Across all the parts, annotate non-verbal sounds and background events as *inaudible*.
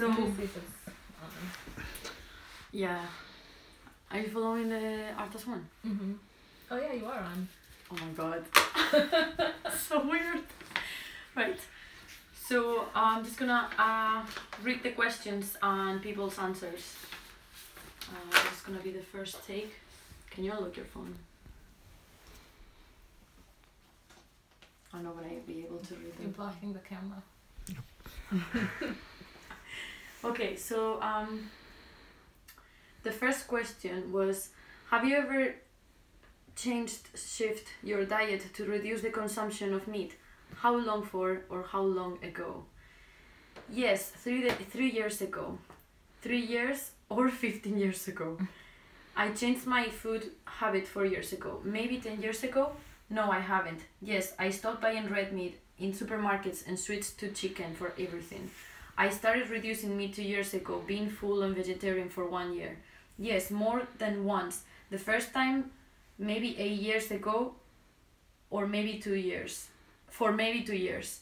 So Let me see if it's on. yeah, are you following the Artas one? Mm-hmm. Oh yeah, you are on. Oh my god, *laughs* so weird. Right. So I'm just gonna uh, read the questions and people's answers. Uh, this is gonna be the first take. Can you unlock your phone? I know, but I'll be able to read You're blocking the camera. *laughs* Okay, so um, the first question was Have you ever changed, shift your diet to reduce the consumption of meat? How long for or how long ago? Yes, three, three years ago. Three years or *laughs* 15 years ago. I changed my food habit four years ago. Maybe 10 years ago? No, I haven't. Yes, I stopped buying red meat in supermarkets and switched to chicken for everything. I started reducing meat two years ago, being full and vegetarian for one year. Yes, more than once. The first time, maybe eight years ago, or maybe two years. For maybe two years.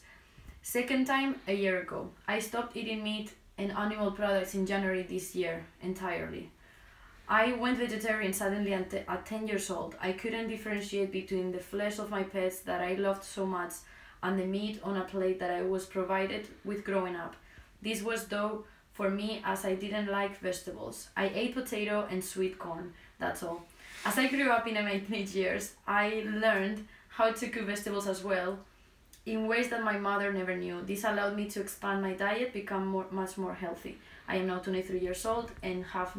Second time, a year ago. I stopped eating meat and animal products in January this year entirely. I went vegetarian suddenly at, at 10 years old. I couldn't differentiate between the flesh of my pets that I loved so much and the meat on a plate that I was provided with growing up. This was though for me as I didn't like vegetables. I ate potato and sweet corn, that's all. As I grew up in my teenage years, I learned how to cook vegetables as well in ways that my mother never knew. This allowed me to expand my diet, become more, much more healthy. I am now 23 years old and have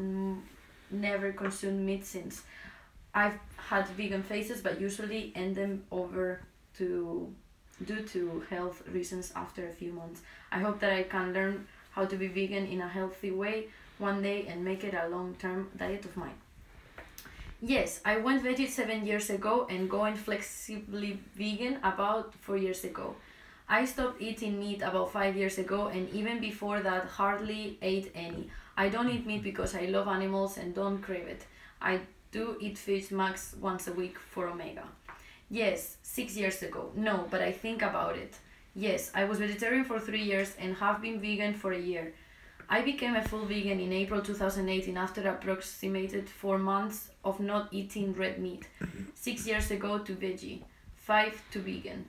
never consumed meat since. I've had vegan phases, but usually end them over to due to health reasons after a few months. I hope that I can learn how to be vegan in a healthy way one day and make it a long-term diet of mine. Yes, I went veggie seven years ago and going flexibly vegan about four years ago. I stopped eating meat about five years ago, and even before that, hardly ate any. I don't eat meat because I love animals and don't crave it. I do eat fish max once a week for omega. Yes, six years ago. No, but I think about it. Yes, I was vegetarian for three years and have been vegan for a year. I became a full vegan in April 2018 after approximated four months of not eating red meat. Six years ago to veggie, five to vegan.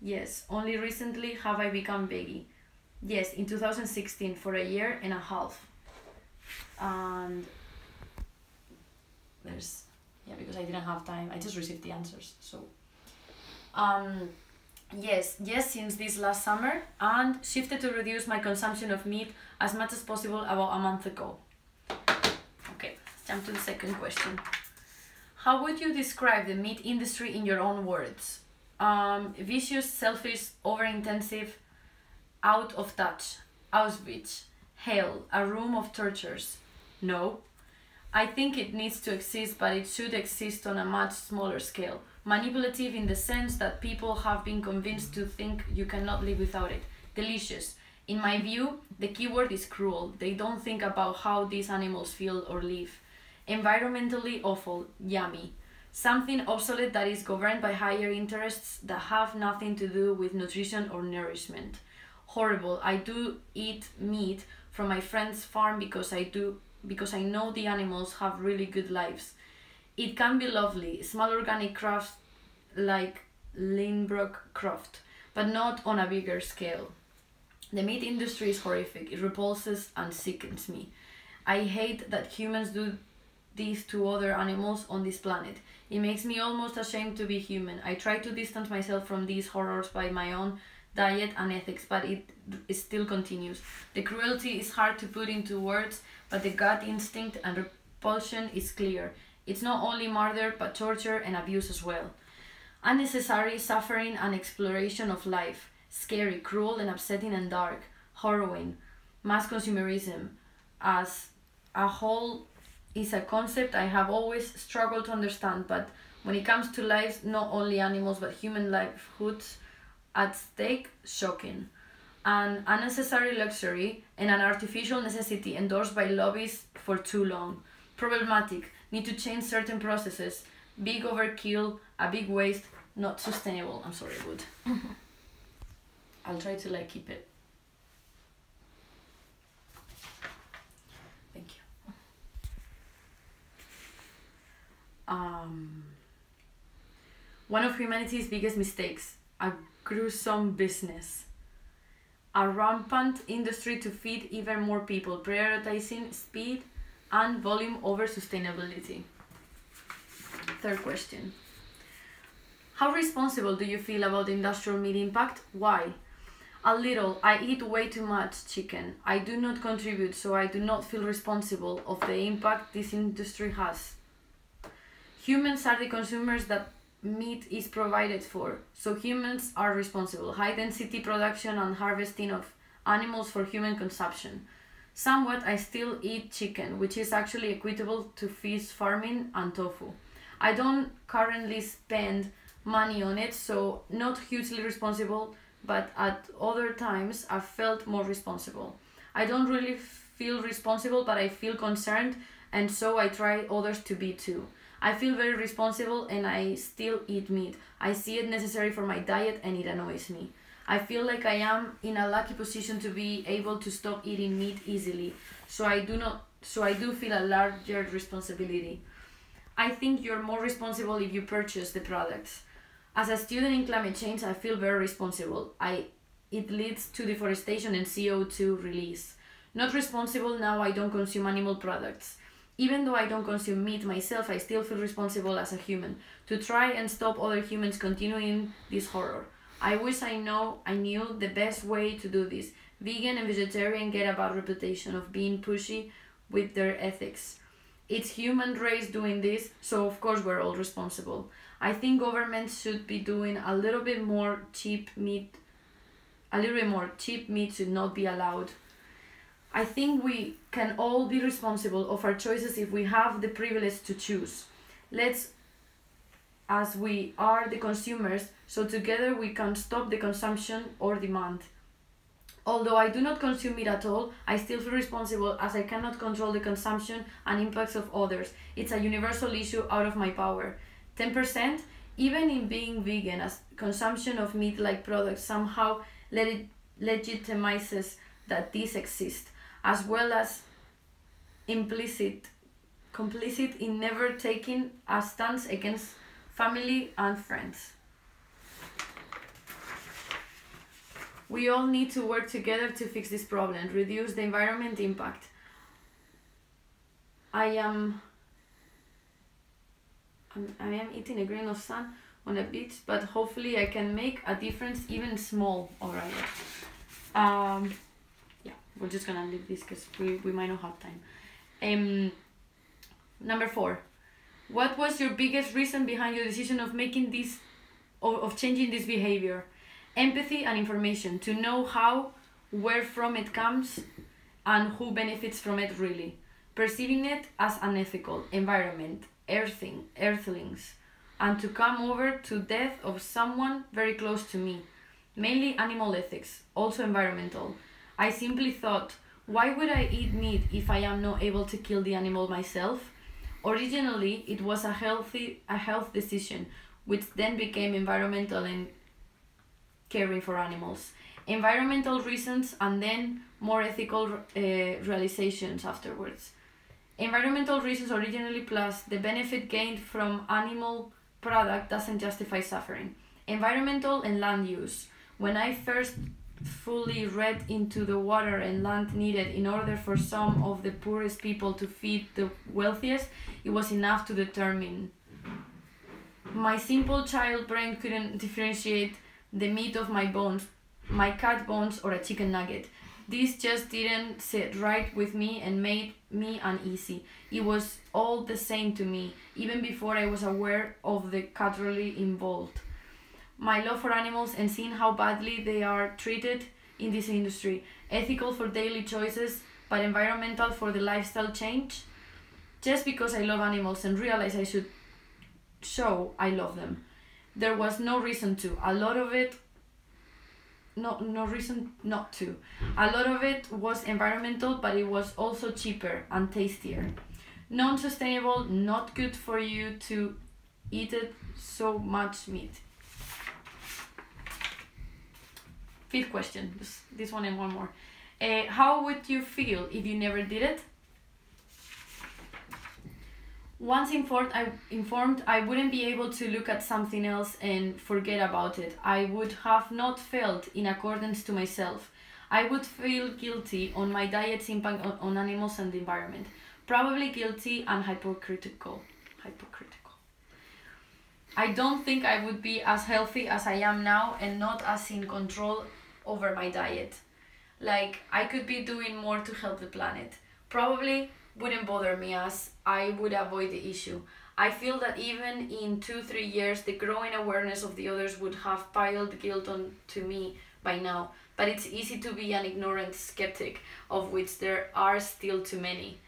Yes, only recently have I become veggie. Yes, in 2016 for a year and a half. And there's yeah because I didn't have time. I just received the answers. So um yes, yes since this last summer and shifted to reduce my consumption of meat as much as possible about a month ago. Okay, jump to the second question. How would you describe the meat industry in your own words? Um, vicious, selfish, over-intensive, out of touch, Auschwitz, hell, a room of tortures. No. I think it needs to exist, but it should exist on a much smaller scale. Manipulative in the sense that people have been convinced to think you cannot live without it. Delicious. In my view, the keyword is cruel. They don't think about how these animals feel or live. Environmentally awful, yummy. Something obsolete that is governed by higher interests that have nothing to do with nutrition or nourishment. Horrible. I do eat meat from my friend's farm because I do because I know the animals have really good lives. It can be lovely, small organic crafts like Lindbrook Croft, but not on a bigger scale. The meat industry is horrific. It repulses and sickens me. I hate that humans do this to other animals on this planet. It makes me almost ashamed to be human. I try to distance myself from these horrors by my own diet and ethics, but it, it still continues. The cruelty is hard to put into words, but the gut instinct and repulsion is clear. It's not only murder, but torture and abuse as well. Unnecessary suffering and exploration of life. Scary, cruel, and upsetting and dark. Harrowing. Mass consumerism as a whole is a concept I have always struggled to understand, but when it comes to lives, not only animals but human livelihoods at stake shocking. An unnecessary luxury and an artificial necessity endorsed by lobbies for too long. Problematic, need to change certain processes. Big overkill, a big waste, not sustainable. I'm sorry, wood. *laughs* I'll try to like keep it. Thank you. Um, one of humanity's biggest mistakes, a gruesome business. A rampant industry to feed even more people, prioritizing speed and volume over sustainability. Third question. How responsible do you feel about industrial meat impact? Why? A little. I eat way too much chicken. I do not contribute, so I do not feel responsible of the impact this industry has. Humans are the consumers that meat is provided for, so humans are responsible. High density production and harvesting of animals for human consumption. Somewhat, I still eat chicken, which is actually equitable to fish farming and tofu. I don't currently spend money on it, so not hugely responsible, but at other times I've felt more responsible. I don't really feel responsible, but I feel concerned, and so I try others to be too. I feel very responsible and I still eat meat. I see it necessary for my diet and it annoys me. I feel like I am in a lucky position to be able to stop eating meat easily. So I do not so I do feel a larger responsibility. I think you're more responsible if you purchase the products. As a student in climate change, I feel very responsible. I it leads to deforestation and CO2 release. Not responsible now I don't consume animal products. Even though I don't consume meat myself, I still feel responsible as a human to try and stop other humans continuing this horror. I wish I know I knew the best way to do this. Vegan and vegetarian get a bad reputation of being pushy with their ethics. It's human race doing this, so of course we're all responsible. I think governments should be doing a little bit more cheap meat a little bit more cheap meat should not be allowed I think we can all be responsible of our choices if we have the privilege to choose. Let's, as we are the consumers, so together we can stop the consumption or demand. Although I do not consume meat at all, I still feel responsible as I cannot control the consumption and impacts of others. It's a universal issue out of my power. 10%, even in being vegan, as consumption of meat like products somehow let it legitimizes that these exist as well as implicit complicit in never taking a stance against family and friends. We all need to work together to fix this problem, reduce the environment impact. I am I'm, eating a grain of sand on a beach, but hopefully I can make a difference, even small, alright. Um, we're just gonna leave this because we, we might not have time. Um, number four, what was your biggest reason behind your decision of making this, of, of changing this behavior? Empathy and information to know how, where from it comes, and who benefits from it really. Perceiving it as unethical, environment, earthing, earthlings, and to come over to death of someone very close to me. Mainly animal ethics, also environmental I simply thought, why would I eat meat if I am not able to kill the animal myself? Originally, it was a healthy a health decision, which then became environmental and caring for animals. Environmental reasons and then more ethical uh, realizations afterwards. Environmental reasons originally plus the benefit gained from animal product doesn't justify suffering. Environmental and land use. When I first fully read into the water and land needed in order for some of the poorest people to feed the wealthiest, it was enough to determine. My simple child brain couldn't differentiate the meat of my bones, my cat bones, or a chicken nugget. This just didn't sit right with me and made me uneasy. It was all the same to me, even before I was aware of the culturally involved my love for animals and seeing how badly they are treated in this industry. Ethical for daily choices, but environmental for the lifestyle change. Just because I love animals and realize I should show I love them. There was no reason to. A lot of it no no reason not to. A lot of it was environmental, but it was also cheaper and tastier. Non-sustainable, not good for you to eat it so much meat. Fifth question. This, this one and one more. Uh, how would you feel if you never did it? once informed I informed I wouldn't be able to look at something else and forget about it. I would have not felt in accordance to myself. I would feel guilty on my diet's impact on, on animals and the environment. Probably guilty and hypocritical. Hypocritical. I don't think I would be as healthy as I am now and not as in control over my diet. Like I could be doing more to help the planet. Probably wouldn't bother me as I would avoid the issue. I feel that even in two, three years, the growing awareness of the others would have piled guilt on to me by now. But it's easy to be an ignorant skeptic, of which there are still too many.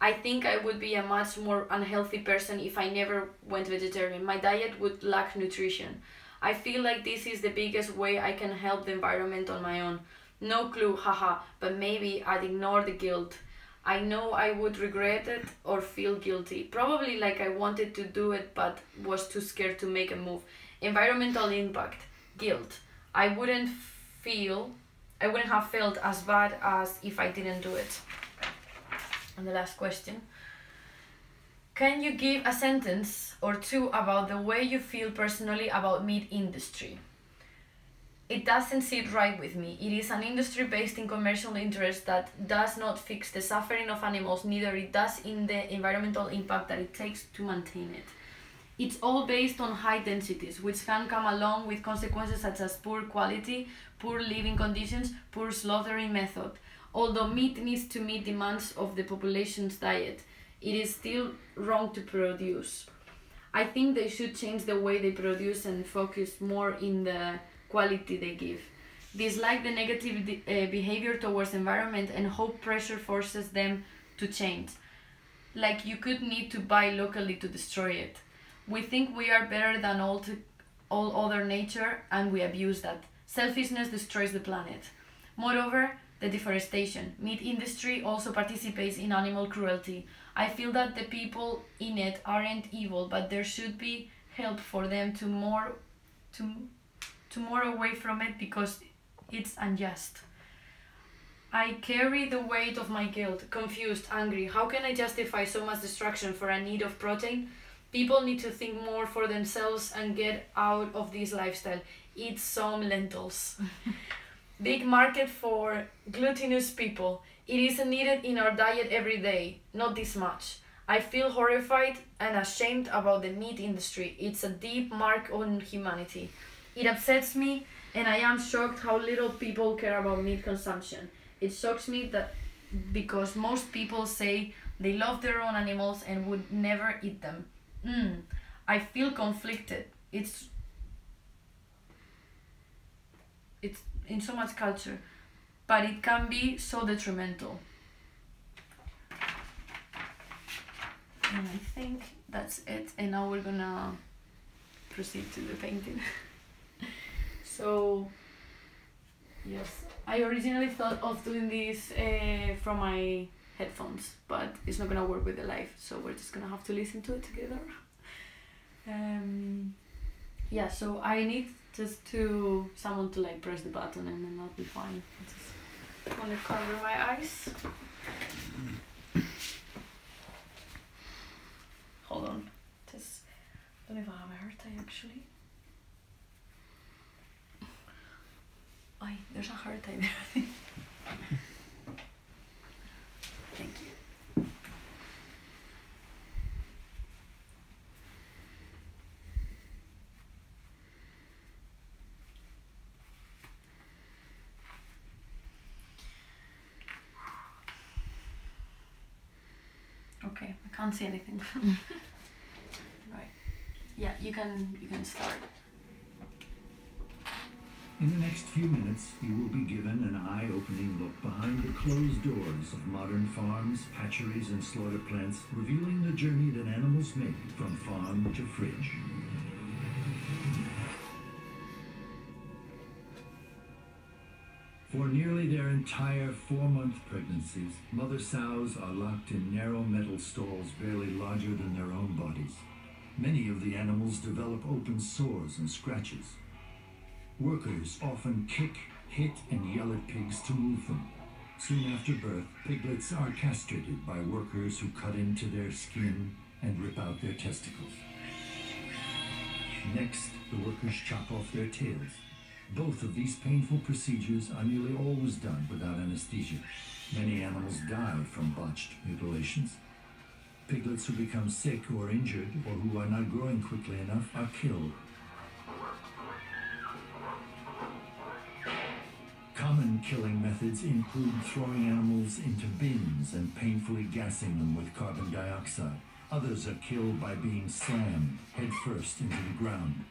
I think I would be a much more unhealthy person if I never went vegetarian. My diet would lack nutrition. I feel like this is the biggest way I can help the environment on my own. No clue, haha, but maybe I'd ignore the guilt. I know I would regret it or feel guilty. Probably like I wanted to do it but was too scared to make a move. Environmental impact, guilt. I wouldn't feel, I wouldn't have felt as bad as if I didn't do it. And the last question. Can you give a sentence or two about the way you feel personally about meat industry? It doesn't sit right with me. It is an industry based in commercial interest that does not fix the suffering of animals, neither it does in the environmental impact that it takes to maintain it. It's all based on high densities, which can come along with consequences such as poor quality, poor living conditions, poor slaughtering method. Although meat needs to meet demands of the population's diet, it is still wrong to produce. I think they should change the way they produce and focus more in the quality they give. Dislike the negative uh, behavior towards environment and hope pressure forces them to change. Like you could need to buy locally to destroy it. We think we are better than all to, all other nature and we abuse that. Selfishness destroys the planet. Moreover, the deforestation. Meat industry also participates in animal cruelty. I feel that the people in it aren't evil, but there should be help for them to more to to more away from it because it's unjust. I carry the weight of my guilt, confused, angry. How can I justify so much destruction for a need of protein? People need to think more for themselves and get out of this lifestyle. Eat some lentils. *laughs* Big market for glutinous people. It isn't needed in our diet every day, not this much. I feel horrified and ashamed about the meat industry. It's a deep mark on humanity. It upsets me, and I am shocked how little people care about meat consumption. It shocks me that because most people say they love their own animals and would never eat them. Mm, I feel conflicted. It's it's in so much culture, but it can be so detrimental. And I think that's it. And now we're gonna proceed to the painting. *laughs* so yes, I originally thought of doing this uh, from my headphones, but it's not gonna work with the live, so we're just gonna have to listen to it together. Um, yeah, so I need just to someone to like press the button and then I'll be fine. I just wanna cover my eyes. Hold on. Just don't even have a hair tie actually. Ay, there's a hair tie there. *laughs* Thank you. Okay, I can't see anything. *laughs* Mm. right. Yeah, you can you can start. In the next few minutes, you will be given an eye-opening look behind the closed doors of modern farms, hatcheries, and slaughter plants, revealing the journey that animals make from farm to fridge. Entire four-month pregnancies, mother sows are locked in narrow metal stalls barely larger than their own bodies. Many of the animals develop open sores and scratches. Workers often kick, hit, and yell at pigs to move them. Soon after birth, piglets are castrated by workers who cut into their skin, and rip out their testicles. Next, the workers chop off their tails. Both of these painful procedures are nearly always done without anesthesia. Many animals die from botched mutilations. Piglets who become sick or injured or who are not growing quickly enough are killed. Common killing methods include throwing animals into bins and painfully gassing them with carbon dioxide. Others are killed by being slammed headfirst into the ground.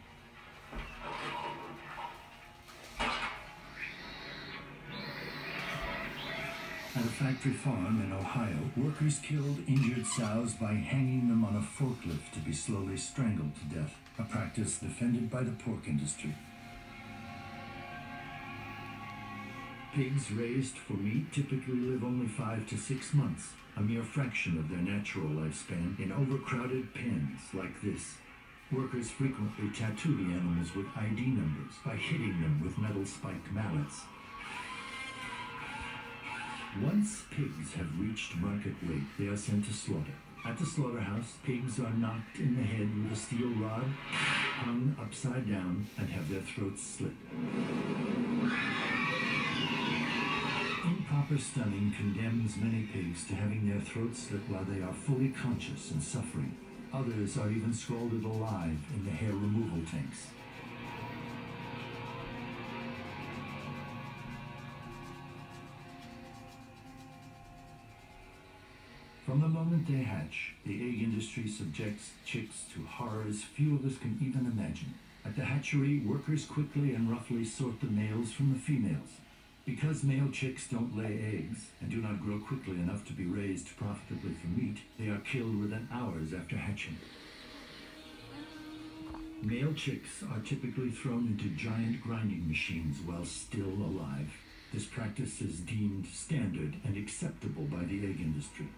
Factory farm in Ohio, workers killed injured sows by hanging them on a forklift to be slowly strangled to death, a practice defended by the pork industry. Pigs raised for meat typically live only five to six months, a mere fraction of their natural lifespan in overcrowded pens like this. Workers frequently tattoo the animals with ID numbers by hitting them with metal spiked mallets. Once pigs have reached market weight, they are sent to slaughter. At the slaughterhouse, pigs are knocked in the head with a steel rod, hung upside down, and have their throats slit. Improper stunning condemns many pigs to having their throats slit while they are fully conscious and suffering. Others are even scalded alive in the hair removal tanks. From the moment they hatch, the egg industry subjects chicks to horrors few of us can even imagine. At the hatchery, workers quickly and roughly sort the males from the females. Because male chicks don't lay eggs and do not grow quickly enough to be raised profitably for meat, they are killed within hours after hatching. Male chicks are typically thrown into giant grinding machines while still alive. This practice is deemed standard and acceptable by the egg industry.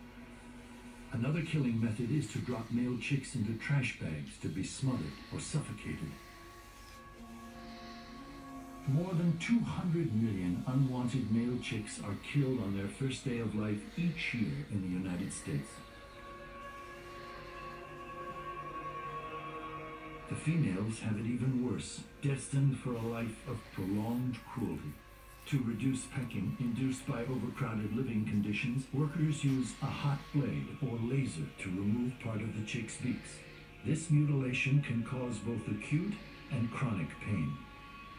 Another killing method is to drop male chicks into trash bags to be smothered or suffocated. More than 200 million unwanted male chicks are killed on their first day of life each year in the United States. The females have it even worse, destined for a life of prolonged cruelty. To reduce pecking induced by overcrowded living conditions, workers use a hot blade or laser to remove part of the chick's beaks. This mutilation can cause both acute and chronic pain.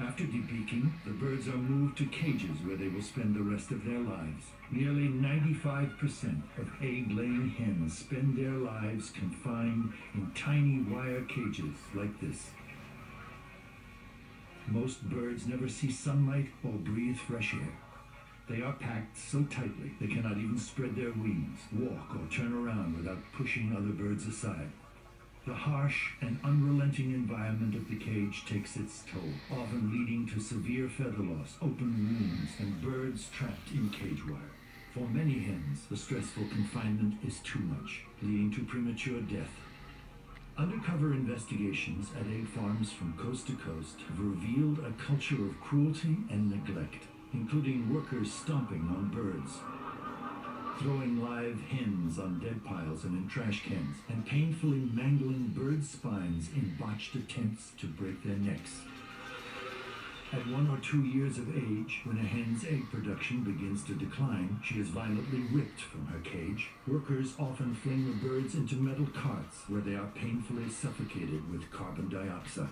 After debeaking, the birds are moved to cages where they will spend the rest of their lives. Nearly 95% of egg-laying hens spend their lives confined in tiny wire cages like this. Most birds never see sunlight or breathe fresh air. They are packed so tightly they cannot even spread their wings, walk, or turn around without pushing other birds aside. The harsh and unrelenting environment of the cage takes its toll, often leading to severe feather loss, open wounds, and birds trapped in cage wire. For many hens, the stressful confinement is too much, leading to premature death. Undercover investigations at egg farms from coast to coast have revealed a culture of cruelty and neglect, including workers stomping on birds, throwing live hens on dead piles and in trash cans, and painfully mangling bird spines in botched attempts to break their necks. At one or two years of age, when a hen's egg production begins to decline, she is violently ripped from her cage. Workers often fling the birds into metal carts where they are painfully suffocated with carbon dioxide.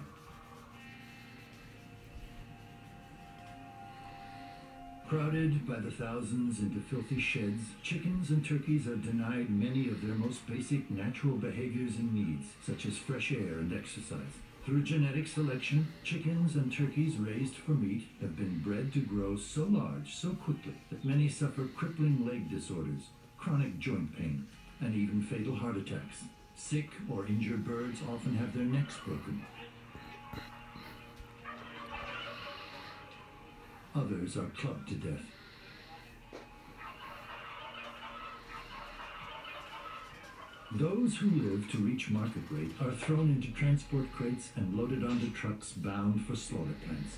Crowded by the thousands into filthy sheds, chickens and turkeys are denied many of their most basic natural behaviors and needs, such as fresh air and exercise. Through genetic selection, chickens and turkeys raised for meat have been bred to grow so large so quickly that many suffer crippling leg disorders, chronic joint pain, and even fatal heart attacks. Sick or injured birds often have their necks broken. Others are clubbed to death. Those who live to reach market rate are thrown into transport crates and loaded onto trucks bound for slaughter plants.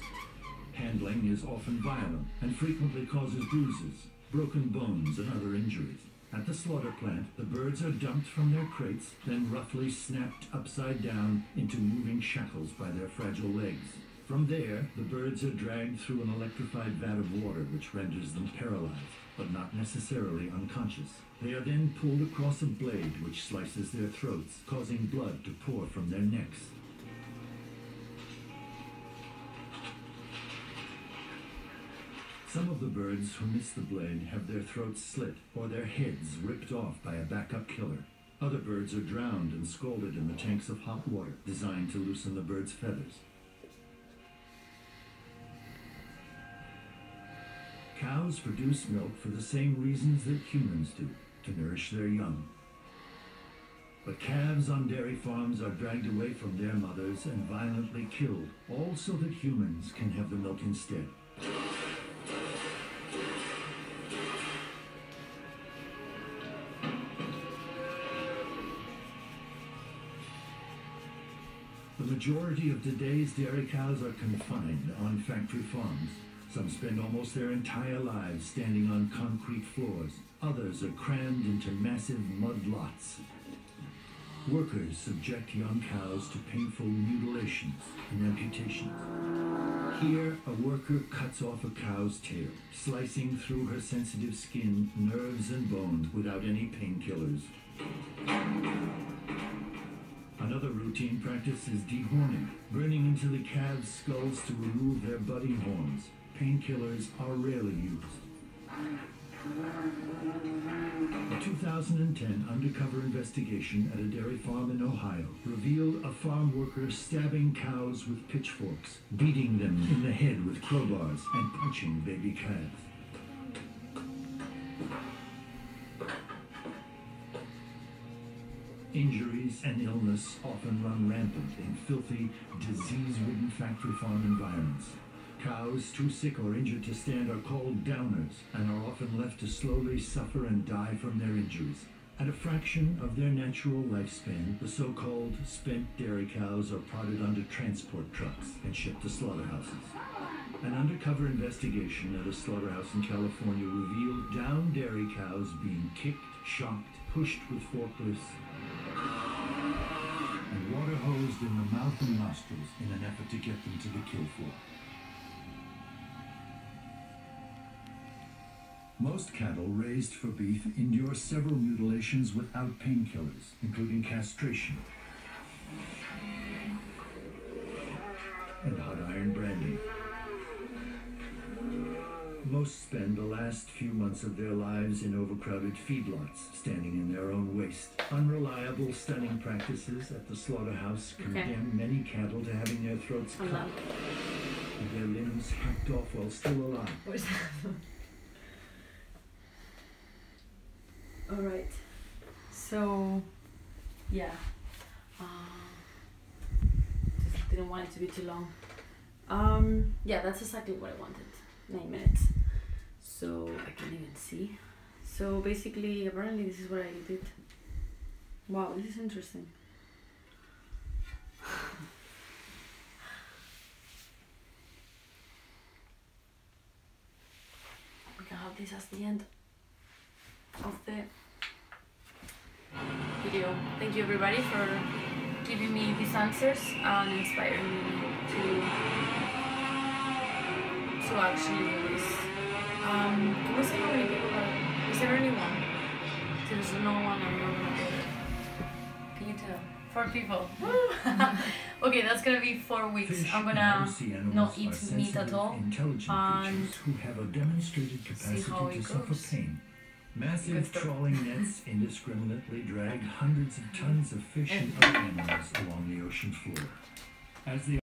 Handling is often violent and frequently causes bruises, broken bones, and other injuries. At the slaughter plant, the birds are dumped from their crates, then roughly snapped upside down into moving shackles by their fragile legs. From there, the birds are dragged through an electrified vat of water which renders them paralyzed, but not necessarily unconscious. They are then pulled across a blade which slices their throats, causing blood to pour from their necks. Some of the birds who miss the blade have their throats slit or their heads ripped off by a backup killer. Other birds are drowned and scalded in the tanks of hot water designed to loosen the bird's feathers. Cows produce milk for the same reasons that humans do to nourish their young. But calves on dairy farms are dragged away from their mothers and violently killed, all so that humans can have the milk instead. The majority of today's dairy cows are confined on factory farms. Some spend almost their entire lives standing on concrete floors. Others are crammed into massive mud lots. Workers subject young cows to painful mutilations and amputations. Here, a worker cuts off a cow's tail, slicing through her sensitive skin, nerves, and bones without any painkillers. Another routine practice is dehorning, burning into the calves' skulls to remove their budding horns. Painkillers are rarely used. A 2010 undercover investigation at a dairy farm in Ohio revealed a farm worker stabbing cows with pitchforks, beating them in the head with crowbars, and punching baby calves. Injuries and illness often run rampant in filthy, disease-ridden factory farm environments. Cows too sick or injured to stand are called downers and are often left to slowly suffer and die from their injuries. At a fraction of their natural lifespan, the so-called spent dairy cows are prodded onto transport trucks and shipped to slaughterhouses. An undercover investigation at a slaughterhouse in California revealed down dairy cows being kicked, shocked, pushed with forklifts, and water hosed in the mouth and nostrils in an effort to get them to the kill floor. Most cattle raised for beef endure several mutilations without painkillers, including castration and hot iron branding. Most spend the last few months of their lives in overcrowded feedlots, standing in their own waste. Unreliable stunning practices at the slaughterhouse Okay. condemn many cattle to having their throats cut and their limbs hacked off while still alive. *laughs* Where's that? All right. So, yeah. Um, just didn't want it to be too long. Um, yeah, that's exactly what I wanted. Nine minutes. So I can't even see. So basically, apparently, this is what I did. Wow, this is interesting. we can have this as the end of the video. Thank you everybody for giving me these answers and inspiring me to to actually do this. Um, can we say how many people are? Is there anyone? There's no one. I'm not gonna do it. Can you tell? Four people. *laughs* Okay, that's gonna be four weeks. Fish I'm gonna not eat meat at all, Intelligent and who have a demonstrated capacity how to it suffer goes. pain. Massive trawling nets indiscriminately drag hundreds of tons of fish and other animals along the ocean floor. As the